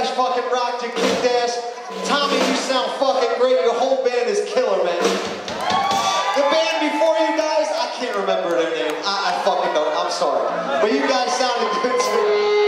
guys fucking rocked, and kicked ass. Tommy, you sound fucking great. Your whole band is killer, man. The band before you guys, I can't remember their name. I, I fucking don't. I'm sorry. But you guys sounded good to me.